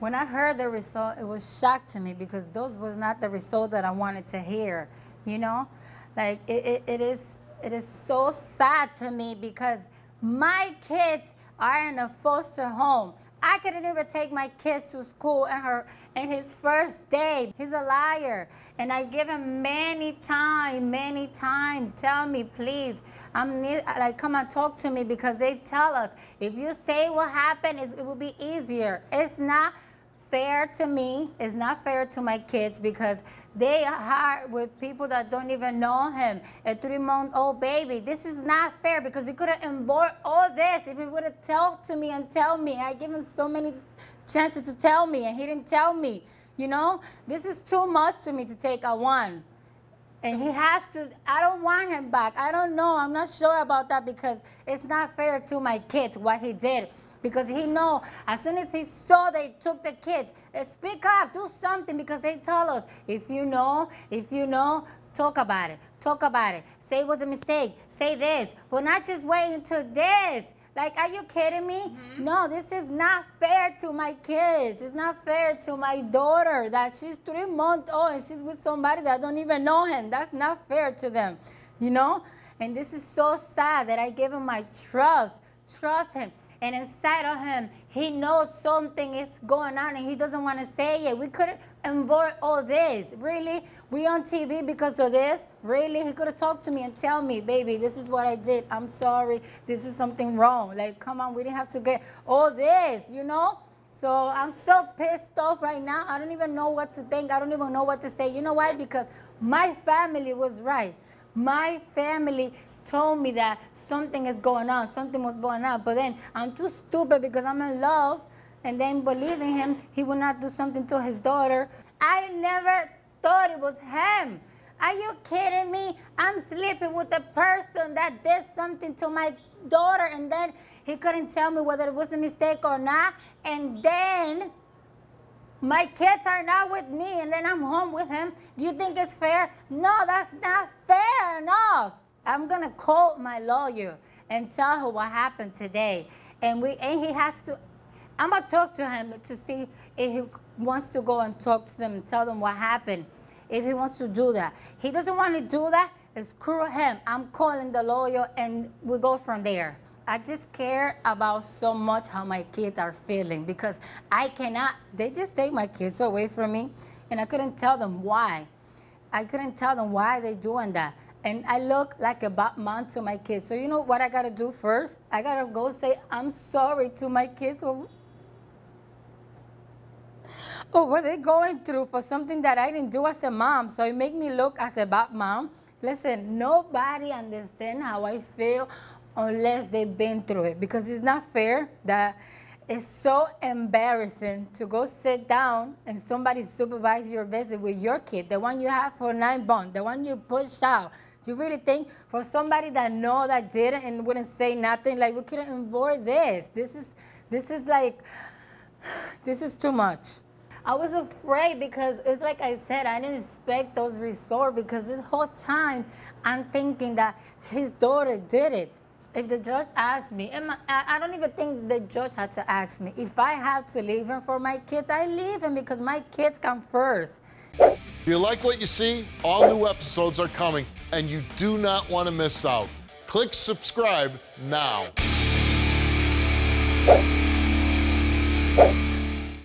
When I heard the result, it was shock to me because those was not the result that I wanted to hear. You know, like it, it, it is it is so sad to me because my kids are in a foster home. I couldn't even take my kids to school and her and his first day. He's a liar. And I give him many time, many time. Tell me, please. I'm like, come and talk to me because they tell us if you say what happened, it will be easier. It's not fair to me. It's not fair to my kids because they are with people that don't even know him. A three-month-old baby. This is not fair because we could have endured all this if he would have talked to me and tell me. I give him so many chances to tell me and he didn't tell me. You know, this is too much to me to take a one. And he has to, I don't want him back. I don't know. I'm not sure about that because it's not fair to my kids what he did because he know as soon as he saw they took the kids, eh, speak up, do something because they tell us, if you know, if you know, talk about it, talk about it. Say it was a mistake, say this, but not just wait until this. Like, are you kidding me? Mm -hmm. No, this is not fair to my kids. It's not fair to my daughter that she's three months old and she's with somebody that don't even know him. That's not fair to them, you know? And this is so sad that I gave him my trust. Trust him and inside of him, he knows something is going on and he doesn't want to say it. We could avoid all this. Really? We on TV because of this? Really? He could have talked to me and tell me, baby, this is what I did. I'm sorry. This is something wrong. Like, come on, we didn't have to get all this, you know? So I'm so pissed off right now. I don't even know what to think. I don't even know what to say. You know why? Because my family was right. My family told me that something is going on, something was going on. But then I'm too stupid because I'm in love and then believing him, he would not do something to his daughter. I never thought it was him. Are you kidding me? I'm sleeping with a person that did something to my daughter and then he couldn't tell me whether it was a mistake or not. And then my kids are not with me and then I'm home with him. Do you think it's fair? No, that's not fair enough. I'm gonna call my lawyer and tell her what happened today. And we and he has to I'm gonna talk to him to see if he wants to go and talk to them and tell them what happened. If he wants to do that. He doesn't want to do that, screw him. I'm calling the lawyer and we go from there. I just care about so much how my kids are feeling because I cannot, they just take my kids away from me and I couldn't tell them why. I couldn't tell them why they're doing that and I look like a bad mom to my kids. So you know what I gotta do first? I gotta go say I'm sorry to my kids or, or oh, what they going through for something that I didn't do as a mom. So it make me look as a bad mom. Listen, nobody understand how I feel unless they've been through it because it's not fair that it's so embarrassing to go sit down and somebody supervise your visit with your kid, the one you have for nine months, the one you pushed out, you really think for somebody that know that did it and wouldn't say nothing, like we couldn't avoid this. This is, this is like, this is too much. I was afraid because it's like I said, I didn't expect those results because this whole time I'm thinking that his daughter did it. If the judge asked me, I don't even think the judge had to ask me. If I had to leave him for my kids, I leave him because my kids come first. If you like what you see, all new episodes are coming and you do not want to miss out. Click subscribe now.